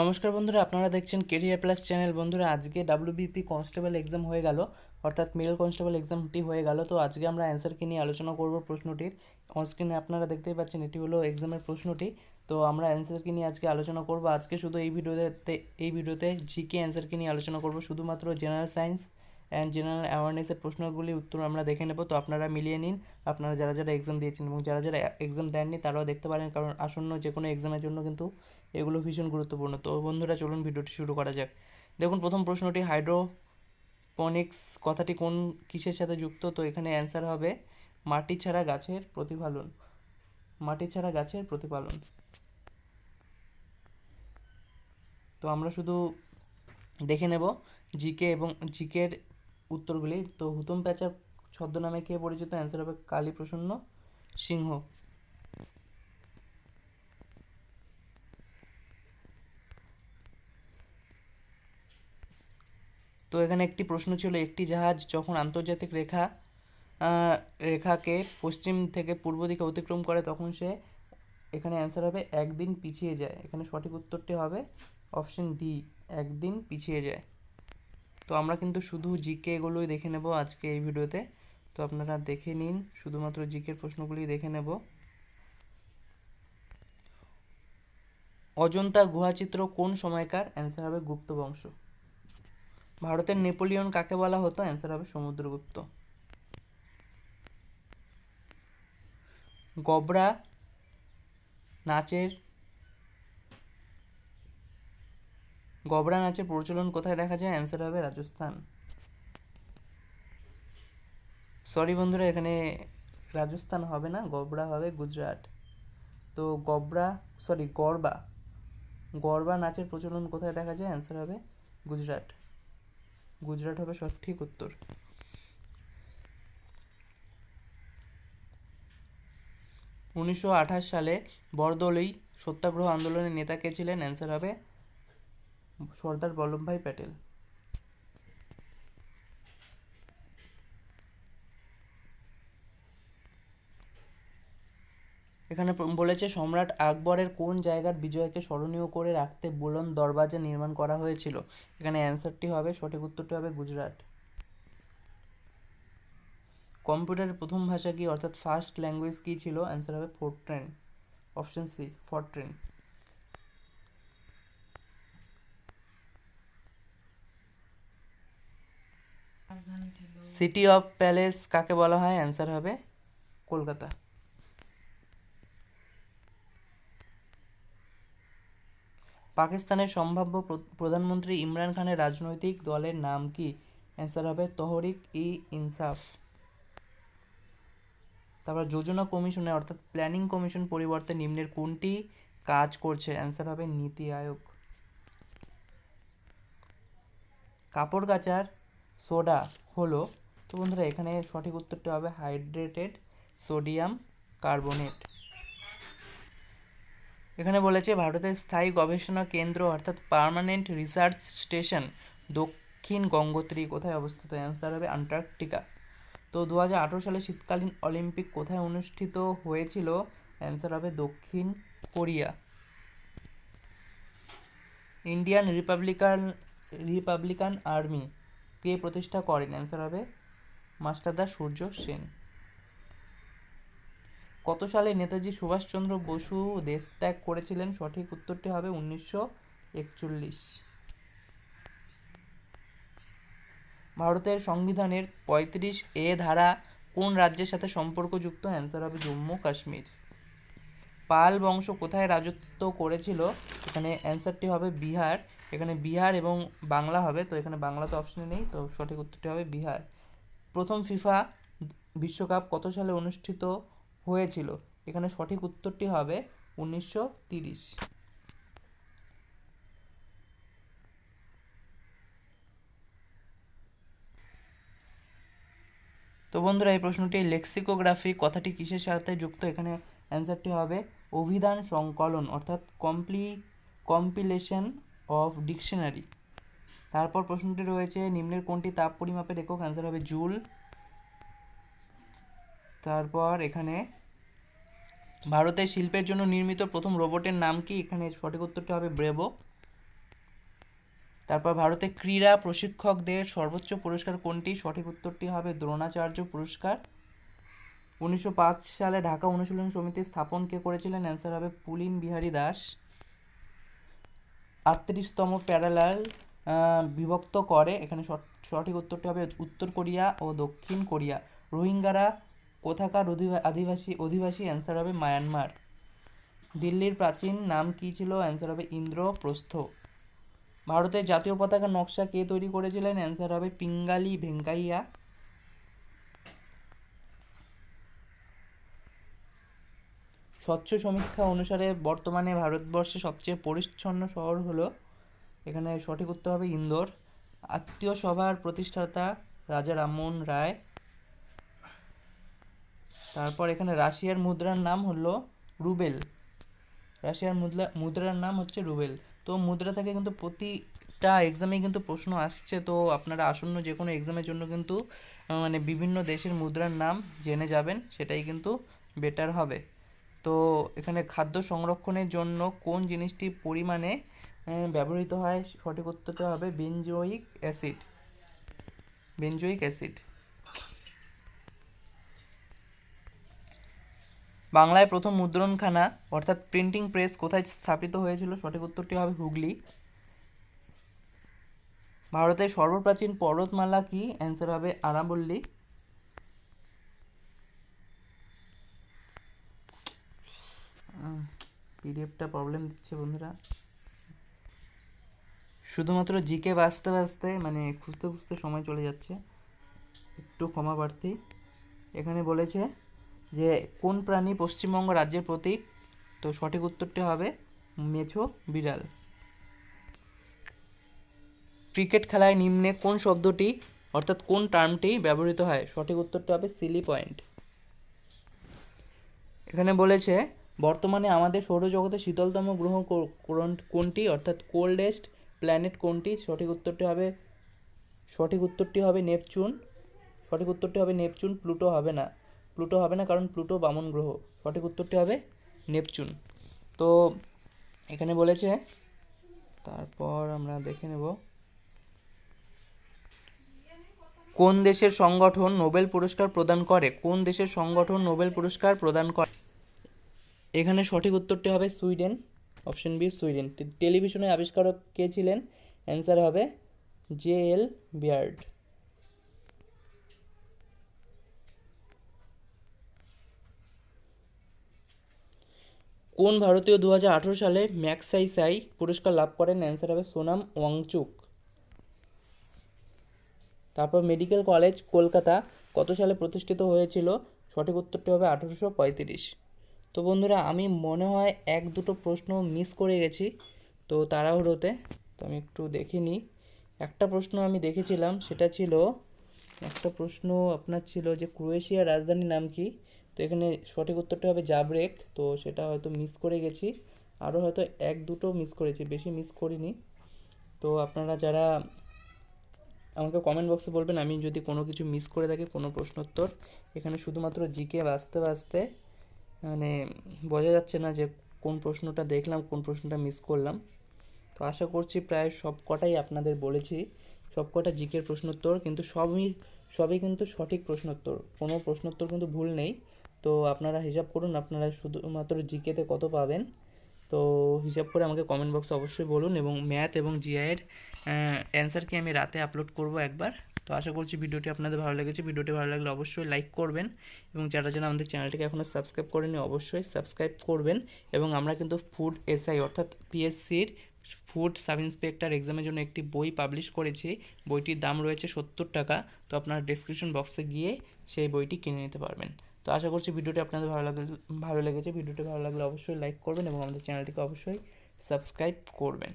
নমস্কার বন্ধুরা, আপনারা দেখছেন কেরিয়ার প্লাস চ্যানেল বন্ধুরা, আজকে ডাব্লিউবিপি কনস্টেবল এক্সাম হয়ে গেল, অর্থাৎ মেল কনস্টেবল এক্সামটি হয়ে গেল। তো আজকে আমরা অ্যান্সারকে নিয়ে আলোচনা করব প্রশ্নটির। অনস্ক্রিনে আপনারা দেখতেই পাচ্ছেন, এটি হলো এক্সামের প্রশ্নটি। তো আমরা অ্যান্সারকে নিয়ে আজকে আলোচনা করব। আজকে শুধু এই ভিডিওতে এই ভিডিওতে জিকে অ্যান্সারকে নিয়ে আলোচনা করব। শুধুমাত্র জেনারেল সায়েন্স অ্যান্ড জেনারেল অ্যাওয়ারনেসের প্রশ্নগুলি উত্তর আমরা দেখে নেব। তো আপনারা মিলিয়ে নিন। আপনারা যারা যারা এক্সাম দিয়েছেন এবং যারা যারা এক্সাম দেননি, তারাও দেখতে পারেন। কারণ আসন্ন যে কোনো এক্সামের জন্য কিন্তু এগুলো ভীষণ গুরুত্বপূর্ণ। তো বন্ধুরা, চলুন ভিডিওটি শুরু করা যাক। দেখুন, প্রথম প্রশ্নটি, হাইড্রোপনিক্স কথাটি কোন কিসের সাথে যুক্ত? তো এখানে অ্যান্সার হবে, মাটি ছাড়া গাছের প্রতিফলন। মাটি ছাড়া গাছের প্রতিপালন তো আমরা শুধু দেখে নেব জিকে এবং জিকের উত্তরগুলি। তো হুতুম প্যাঁচা ছদ্মনামে কে পরিচিত? অ্যান্সার হবে কালী প্রসন্ন সিংহ। তো এখানে একটি প্রশ্ন ছিল, একটি জাহাজ যখন আন্তর্জাতিক রেখা রেখাকে পশ্চিম থেকে পূর্ব দিকে অতিক্রম করে, তখন সে এখানে অ্যান্সার হবে, একদিন পিছিয়ে যায়। এখানে সঠিক উত্তরটি হবে অপশন ডি একদিন পিছিয়ে যায়। তো আমরা কিন্তু শুধু জিকে এগুলোই দেখে নেব আজকে এই ভিডিওতে। তো আপনারা দেখে নিন, শুধুমাত্র জিকের প্রশ্নগুলি দেখে নেব। অজন্তা গুহাচিত্র কোন সময়কার? অ্যান্সার হবে গুপ্ত বংশ। ভারতের নেপোলিয়ন কাকে বলা হতো? অ্যান্সার হবে সমুদ্রগুপ্ত। গবরা, নাচের গবরা নাচের প্রচলন কোথায় দেখা যায়? অ্যান্সার হবে রাজস্থান। সরি বন্ধুরা, এখানে রাজস্থান হবে না, গবরা হবে গুজরাট। তো গবরা সরি গরবা। গরবা নাচের প্রচলন কোথায় দেখা যায়? অ্যান্সার হবে গুজরাট। গুজরাট হবে সঠিক উত্তর। উনিশশো আঠাশ সালে বরদলই সত্যাগ্রহ আন্দোলনের নেতা কে ছিলেন? অ্যান্সার হবে সর্দার বল্লভভাই প্যাটেল। এখানে বলেছে সম্রাট আকবরের কোন জায়গার বিজয়কে স্মরণীয় করে রাখতে বুলন দরবাজা নির্মাণ করা হয়েছিল? এখানে অ্যান্সারটি হবে, সঠিক উত্তরটি হবে গুজরাট। কম্পিউটারের প্রথম ভাষা কি, অর্থাৎ ফার্স্ট ল্যাঙ্গুয়েজ কী ছিল? অ্যান্সার হবে Fortran, option C, Fortran. City of palace কাকে বলা হয়? অ্যান্সার হবে কলকাতা। পাকিস্তানের সম্ভাব্য প্রধানমন্ত্রী ইমরান খানের রাজনৈতিক দলের নাম কি? অ্যান্সার হবে তহরিক ই ইনসাফ। তারপর যোজনা কমিশনে, অর্থাৎ প্ল্যানিং কমিশন পরিবর্তে নিম্নের কোনটি কাজ করছে? অ্যান্সার হবে নীতি আয়োগ। কাপড় কাচার সোডা হলো, তো বন্ধুরা এখানে সঠিক উত্তরটি হবে হাইড্রেটেড সোডিয়াম কার্বনেট। এখানে বলেছে, ভারতের স্থায়ী গবেষণা কেন্দ্র অর্থাৎ পার্মানেন্ট রিসার্চ স্টেশন দক্ষিণ গঙ্গোত্রী কোথায় অবস্থিত? অ্যান্সার হবে আন্টার্কটিকা। তো দু হাজার আঠেরো সালে শীতকালীন অলিম্পিক কোথায় অনুষ্ঠিত হয়েছিল? অ্যান্সার হবে দক্ষিণ Korea. Indian republican republican army কে প্রতিষ্ঠা করেন? অ্যান্সার হবে মাস্টারদা সূর্য সেন। কত সালে নেতাজি সুভাষচন্দ্র বসু দেশ ত্যাগ করেছিলেন? সঠিক উত্তরটি হবে উনিশশো একচল্লিশ। ভারতের সংবিধানের পঁয়ত্রিশ এ ধারা কোন রাজ্যের সাথে সম্পর্কযুক্ত? অ্যান্সার হবে জম্মু কাশ্মীর। পাল বংশ কোথায় রাজত্ব করেছিল? এখানে অ্যান্সারটি হবে বিহার। এখানে বিহার এবং বাংলা হবে, তো এখানে বাংলা তো অপশনে নেই, তো সঠিক উত্তরটি হবে বিহার। প্রথম ফিফা বিশ্বকাপ কত সালে অনুষ্ঠিত হয়েছিল। এখানে সঠিক উত্তরটি হবে উনিশশো তিরিশ। তো বন্ধুরা, এই প্রশ্নটি লেক্সিকোগ্রাফি কথাটি কিসের সাথে যুক্ত? এখানে অ্যান্সারটি হবে অভিধান সংকলন, অর্থাৎ কমপ্লি, কম্পিলেশন অফ ডিকশনারি। তারপর প্রশ্নটি রয়েছে, নিম্নের কোনটি তাপ পরিমাপের একক? অ্যান্সার হবে জুল। তারপর এখানে ভারতের শিল্পের জন্য নির্মিত প্রথম রোবটের নাম কি? এখানে সঠিক উত্তরটি হবে ব্রেভো তারপর ভারতে ক্রীড়া প্রশিক্ষকদের সর্বোচ্চ পুরস্কার কোনটি? সঠিক উত্তরটি হবে দ্রোণাচার্য পুরস্কার। উনিশশো পাঁচ সালে ঢাকা অনুশীলন সমিতি স্থাপন কে করেছিলেন? অ্যান্সার হবে পুলিন বিহারী দাস। আটত্রিশতম প্যারালাল বিভক্ত করে। এখানে সঠিক উত্তরটি হবে উত্তর কোরিয়া ও দক্ষিণ কোরিয়া। রোহিঙ্গারা কোথাকার আদিবাসী, অধিবাসী অ্যান্সার হবে মায়ানমার দিল্লির প্রাচীন নাম কি ছিল? অ্যান্সার হবে ইন্দ্রপ্রস্থ ভারতের জাতীয় পতাকার নকশা কে তৈরি করেছিলেন? অ্যান্সার হবে পিঙ্গালি ভেঙ্কাইয়া। স্বচ্ছ সমীক্ষা অনুসারে বর্তমানে ভারতবর্ষে সবচেয়ে পরিচ্ছন্ন শহর হলো, এখানে সঠিক উত্তর হবে ইন্দোর। আত্মীয় সভার প্রতিষ্ঠাতা রাজা রামমোহন রায়। তারপর এখানে রাশিয়ার মুদ্রার নাম হলো রুবেল। রাশিয়ার মুদ্রা, মুদ্রার নাম হচ্ছে রুবেল। তো মুদ্রা থেকে কিন্তু প্রতিটা এক্সামে কিন্তু প্রশ্ন আসছে। তো আপনারা আসন্ন যে কোনো এক্সামের জন্য কিন্তু মানে বিভিন্ন দেশের মুদ্রার নাম জেনে যাবেন। সেটাই কিন্তু বেটার হবে। তো এখানে খাদ্য সংরক্ষণের জন্য কোন জিনিসটি পরিমাণে ব্যবহৃত হয়? সঠিক উত্তরটা হবে বেনজোয়িক অ্যাসিড বেনজোয়িক অ্যাসিড বাংলায় প্রথম মুদ্রণখানা, অর্থাৎ প্রিন্টিং প্রেস কোথায় স্থাপিত হয়েছিল? সঠিক উত্তরটি হবে হুগলি। ভারতের সর্বপ্রাচীন পর্বতমালা কি? অ্যান্সার হবে আরাবল্লী। পিডিএফটা প্রবলেম দিচ্ছে বন্ধুরা। শুধুমাত্র জিকে বাঁচতে বাঁচতে মানে খুঁজতে খুঁজতে সময় চলে যাচ্ছে। একটু ক্ষমা প্রার্থী। এখানে বলেছে যে কোন প্রাণী পশ্চিমবঙ্গ রাজ্যের প্রতীক? তো সঠিক উত্তরটি হবে মেছো বিড়াল। ক্রিকেট খেলায় নিম্নে কোন শব্দটি, অর্থাৎ কোন টার্মটি ব্যবহৃত হয়? সঠিক উত্তরটি হবে সিলি পয়েন্ট। এখানে বলেছে, বর্তমানে আমাদের সৌরজগতের শীতলতম গ্রহ কোনটি, অর্থাৎ কোল্ডেস্ট প্ল্যানেট কোনটি? সঠিক উত্তরটি হবে, সঠিক উত্তরটি হবে নেপচুন। সঠিক উত্তরটি হবে নেপচুন, প্লুটো হবে না। প্লুটো হবে না, কারণ প্লুটো বামন গ্রহ। সঠিক উত্তরটি হবে নেপচুন। তো এখানে বলেছে, তারপর আমরা দেখে নেব। কোন দেশের সংগঠন নোবেল পুরস্কার প্রদান করে? কোন দেশের সংগঠন নোবেল পুরস্কার প্রদান করে? এখানে সঠিক উত্তরটি হবে সুইডেন, অপশন বি সুইডেন। টেলিভিশনের আবিষ্কারক কে ছিলেন? অ্যান্সার হবে জে এল বিয়ার্ড। কোন ভারতীয় দু হাজার আঠেরো সালে ম্যাক্সাইসাই পুরস্কার লাভ করেন অ্যান্সার হবে সোনাম ওয়াংচুক। তারপর মেডিকেল কলেজ কলকাতা কত সালে প্রতিষ্ঠিত হয়েছিল? সঠিক উত্তরটি হবে আঠেরোশো পঁয়ত্রিশ। তো বন্ধুরা, আমি মনে হয় এক দুটো প্রশ্ন মিস করে গেছি, তো তাড়াহুড়োতে তো আমি একটু দেখে নিই। একটা প্রশ্ন আমি দেখেছিলাম, সেটা ছিল, একটা প্রশ্ন আপনার ছিল যে ক্রোয়েশিয়ার রাজধানীর নাম কি? তো এখানে সঠিক উত্তরটা হবে জাবরেক তো সেটা হয়তো মিস করে গেছি। আরও হয়তো এক দুটো মিস করেছি, বেশি মিস করিনি। তো আপনারা যারা আমাকে কমেন্ট বক্সে বলবেন, আমি যদি কোনো কিছু মিস করে থাকি, কোনো প্রশ্নোত্তর এখানে শুধুমাত্র জিকে বাঁচতে বাঁচতে মানে বোঝা যাচ্ছে না যে কোন প্রশ্নটা দেখলাম, কোন প্রশ্নটা মিস করলাম। তো আশা করছি প্রায় সব কটাই আপনাদের বলেছি। সব কটা জিকের প্রশ্নোত্তর কিন্তু সবই সবই কিন্তু সঠিক প্রশ্নোত্তর কোনো প্রশ্নোত্তর কিন্তু ভুল নেই। তো আপনারা হিসাব করুন, আপনারা শুধুমাত্র জিকেতে কত পাবেন? তো হিসাব করে আমাকে কমেন্ট বক্সে অবশ্যই বলুন এবং ম্যাথ এবং জিআইয়ের অ্যান্সারকে আমি রাতে আপলোড করব একবার? তো আশা করছি ভিডিওটি আপনাদের ভালো লেগেছে। ভিডিওটি ভালো লাগলে অবশ্যই লাইক করবেন এবং যারা যারা আমাদের চ্যানেলটিকে এখনও সাবস্ক্রাইব করেনি অবশ্যই সাবস্ক্রাইব করবেন এবং আমরা কিন্তু ফুড এসআই অর্থাৎ পিএসসির ফুড সাব ইন্সপেক্টর এক্সামের জন্য একটি বই পাবলিশ করেছি। বইটির দাম রয়েছে সত্তর টাকা। তো আপনার ডিসক্রিপশন বক্সে গিয়ে সেই বইটি কিনে নিতে পারবেন। তো আশা করছি ভিডিওটি আপনাদের ভালো লাগলে, ভালো লেগেছে। ভিডিওটি ভালো লাগলে অবশ্যই লাইক করবেন এবং আমাদের চ্যানেলটিকে অবশ্যই সাবস্ক্রাইব করবেন।